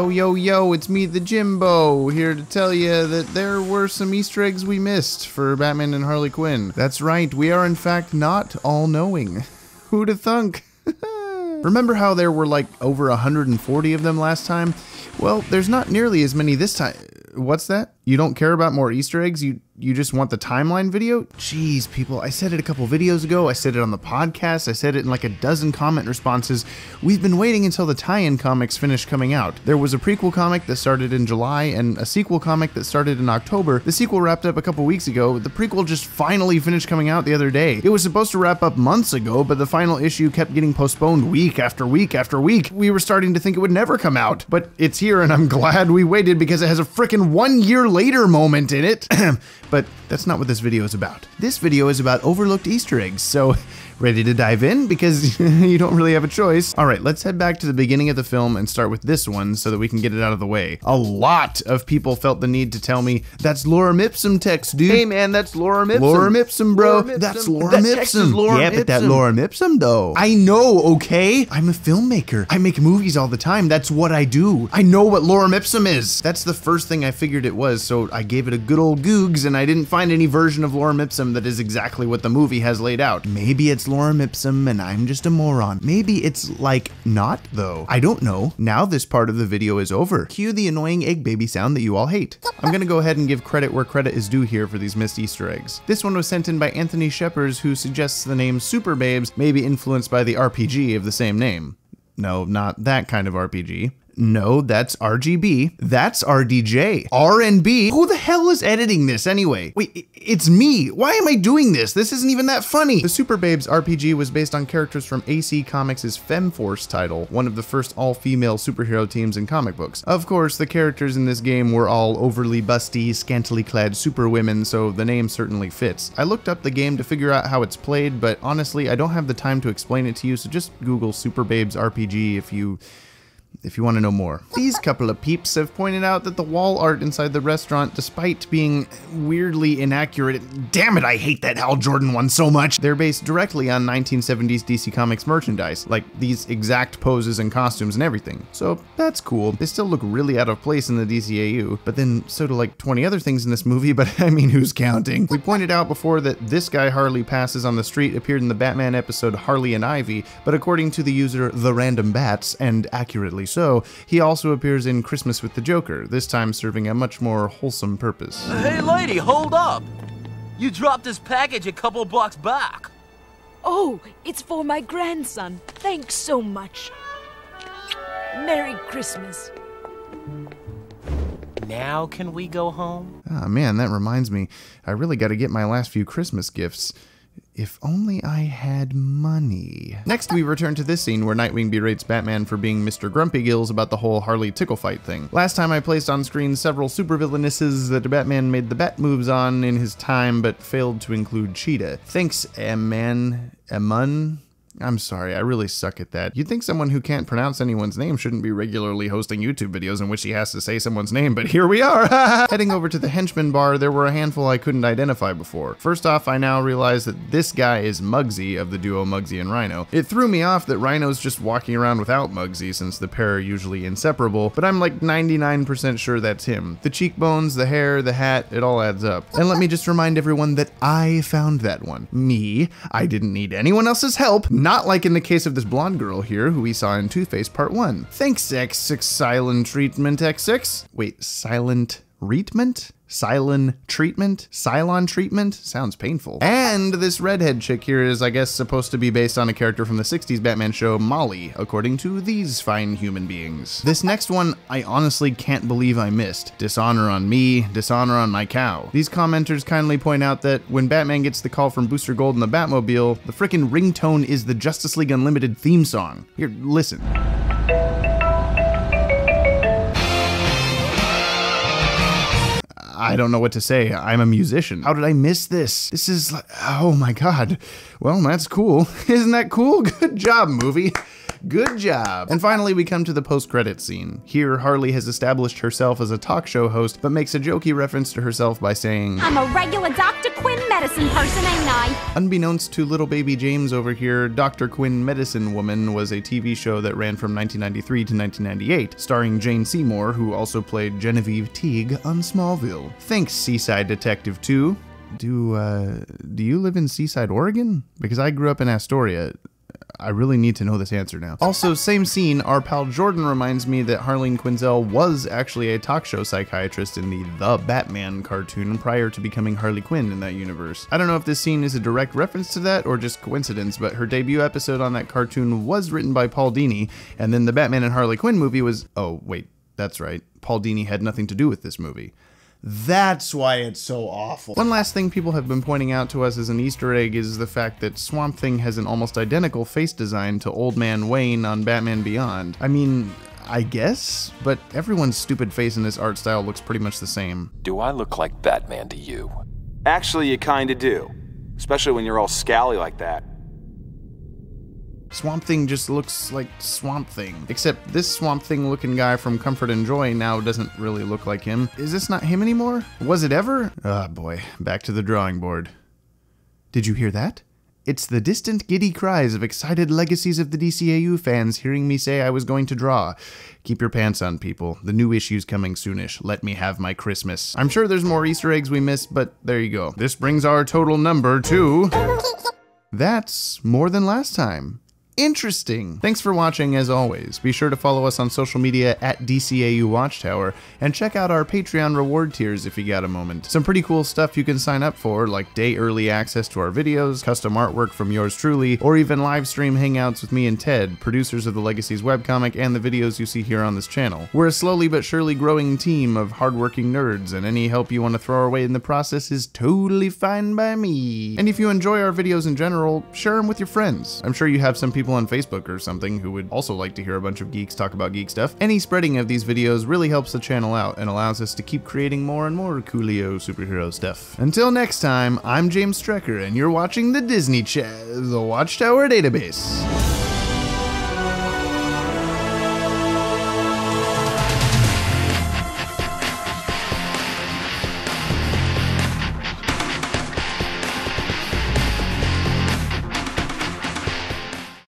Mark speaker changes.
Speaker 1: Yo, yo, yo, it's me, the Jimbo, here to tell you that there were some Easter eggs we missed for Batman and Harley Quinn. That's right, we are in fact not all knowing. Who'd have thunk? Remember how there were like over 140 of them last time? Well, there's not nearly as many this time. What's that? You don't care about more Easter eggs? You you just want the timeline video? Jeez, people, I said it a couple videos ago. I said it on the podcast. I said it in like a dozen comment responses. We've been waiting until the tie-in comics finished coming out. There was a prequel comic that started in July and a sequel comic that started in October. The sequel wrapped up a couple weeks ago. The prequel just finally finished coming out the other day. It was supposed to wrap up months ago, but the final issue kept getting postponed week after week after week. We were starting to think it would never come out, but it's here and I'm glad we waited because it has a freaking one year later moment in it. but that's not what this video is about. This video is about overlooked Easter eggs, so Ready to dive in? Because you don't really have a choice. All right, let's head back to the beginning of the film and start with this one so that we can get it out of the way. A lot of people felt the need to tell me, that's Lorem Ipsum text, dude.
Speaker 2: Hey man, that's Lorem Ipsum.
Speaker 1: Lorem Ipsum, bro.
Speaker 2: Lorem Ipsum.
Speaker 1: That's Lorem
Speaker 2: That
Speaker 1: Ipsum.
Speaker 2: text is Lorem
Speaker 1: yeah, but that. Lorem Ipsum, though. I know, okay? I'm a filmmaker. I make movies all the time. That's what I do. I know what Lorem Ipsum is. That's the first thing I figured it was, so I gave it a good old googs, and I didn't find any version of Lorem Ipsum that is exactly what the movie has laid out. Maybe it's Lorem Ipsum, and I'm just a moron. Maybe it's like not, though. I don't know. Now this part of the video is over. Cue the annoying egg baby sound that you all hate. I'm gonna go ahead and give credit where credit is due here for these missed Easter eggs. This one was sent in by Anthony Sheppers, who suggests the name Super Babes may be influenced by the RPG of the same name. No, not that kind of RPG. No, that's RGB. That's RDJ. RNB. Who the hell is editing this anyway? Wait, it's me. Why am I doing this? This isn't even that funny. The Super Babes RPG was based on characters from AC Comics' FemForce title, one of the first all-female superhero teams in comic books. Of course, the characters in this game were all overly busty, scantily clad superwomen, so the name certainly fits. I looked up the game to figure out how it's played, but honestly, I don't have the time to explain it to you, so just Google Super Babes RPG if you if you want to know more. These couple of peeps have pointed out that the wall art inside the restaurant, despite being weirdly inaccurate, damn it, I hate that Hal Jordan one so much. They're based directly on 1970s DC Comics merchandise, like these exact poses and costumes and everything. So that's cool. They still look really out of place in the DCAU, but then so do like 20 other things in this movie, but I mean, who's counting? We pointed out before that this guy Harley passes on the street appeared in the Batman episode Harley and Ivy, but according to the user The Random Bats, and accurately so, he also appears in Christmas with the Joker, this time serving a much more wholesome purpose.
Speaker 2: Hey lady, hold up. You dropped this package a couple blocks back.
Speaker 3: Oh, it's for my grandson. Thanks so much. Merry Christmas.
Speaker 2: Now can we go home?
Speaker 1: Ah, man, that reminds me. I really got to get my last few Christmas gifts. If only I had money. Next, we return to this scene where Nightwing berates Batman for being Mr. Grumpy Gills about the whole Harley tickle fight thing. Last time I placed on screen several supervillainesses that Batman made the bat moves on in his time, but failed to include Cheetah. Thanks. Emun? I'm sorry, I really suck at that. You'd think someone who can't pronounce anyone's name shouldn't be regularly hosting YouTube videos in which he has to say someone's name, but here we are! Heading over to the henchman bar, there were a handful I couldn't identify before. First off, I now realize that this guy is Muggsy of the duo Muggsy and Rhino. It threw me off that Rhino's just walking around without Muggsy since the pair are usually inseparable, but I'm like 99% sure that's him. The cheekbones, the hair, the hat, it all adds up. And let me just remind everyone that I found that one. Me. I didn't need anyone else's help, not like in the case of this blonde girl here who we saw in Two-Face Part 1. Thanks, X6 Silent Treatment X6. Wait, Silent Treatment? Cylon treatment? Cylon treatment? Sounds painful. And this redhead chick here is, I guess, supposed to be based on a character from the 60s Batman show, Molly, according to these fine human beings. This next one, I honestly can't believe I missed. Dishonor on me, dishonor on my cow. These commenters kindly point out that when Batman gets the call from Booster Gold in the Batmobile, the frickin' ringtone is the Justice League Unlimited theme song. Here, listen. I don't know what to say. I'm a musician. How did I miss this? This is like, oh my god. Well, that's cool. Isn't that cool? Good job, movie. Good job. And finally, we come to the post-credit scene. Here, Harley has established herself as a talk show host, but makes a jokey reference to herself by saying,
Speaker 4: I'm a regular Dr. Quinn medicine person, ain't I?
Speaker 1: Unbeknownst to little baby James over here, Dr. Quinn Medicine Woman was a TV show that ran from 1993 to 1998, starring Jane Seymour, who also played Genevieve Teague on Smallville. Thanks, Seaside Detective 2. Do, uh, do you live in Seaside, Oregon? Because I grew up in Astoria. I really need to know this answer now. Also, same scene, our pal Jordan reminds me that Harleen Quinzel was actually a talk show psychiatrist in the The Batman cartoon prior to becoming Harley Quinn in that universe. I don't know if this scene is a direct reference to that or just coincidence, but her debut episode on that cartoon was written by Paul Dini, and then the Batman and Harley Quinn movie was. Oh, wait, that's right. Paul Dini had nothing to do with this movie. That's why it's so awful. One last thing people have been pointing out to us as an Easter egg is the fact that Swamp Thing has an almost identical face design to Old Man Wayne on Batman Beyond. I mean, I guess, but everyone's stupid face in this art style looks pretty much the same.
Speaker 5: Do I look like Batman to you?
Speaker 6: Actually, you kinda do. Especially when you're all scally like that.
Speaker 1: Swamp Thing just looks like Swamp Thing. Except this Swamp Thing looking guy from Comfort and Joy now doesn't really look like him. Is this not him anymore? Was it ever? Ah, oh boy. Back to the drawing board. Did you hear that? It's the distant giddy cries of excited legacies of the DCAU fans hearing me say I was going to draw. Keep your pants on, people. The new issue's coming soonish. Let me have my Christmas. I'm sure there's more Easter eggs we missed, but there you go. This brings our total number to... That's more than last time interesting. Thanks for watching as always. Be sure to follow us on social media at DCAU Watchtower and check out our Patreon reward tiers if you got a moment. Some pretty cool stuff you can sign up for like day early access to our videos, custom artwork from yours truly, or even live stream hangouts with me and Ted, producers of the Legacies webcomic and the videos you see here on this channel. We're a slowly but surely growing team of hardworking nerds and any help you want to throw our way in the process is totally fine by me. And if you enjoy our videos in general, share them with your friends. I'm sure you have some people on Facebook or something who would also like to hear a bunch of geeks talk about geek stuff. Any spreading of these videos really helps the channel out and allows us to keep creating more and more coolio superhero stuff. Until next time, I'm James Strecker and you're watching the Disney Ch the Watchtower Database.